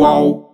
whoa.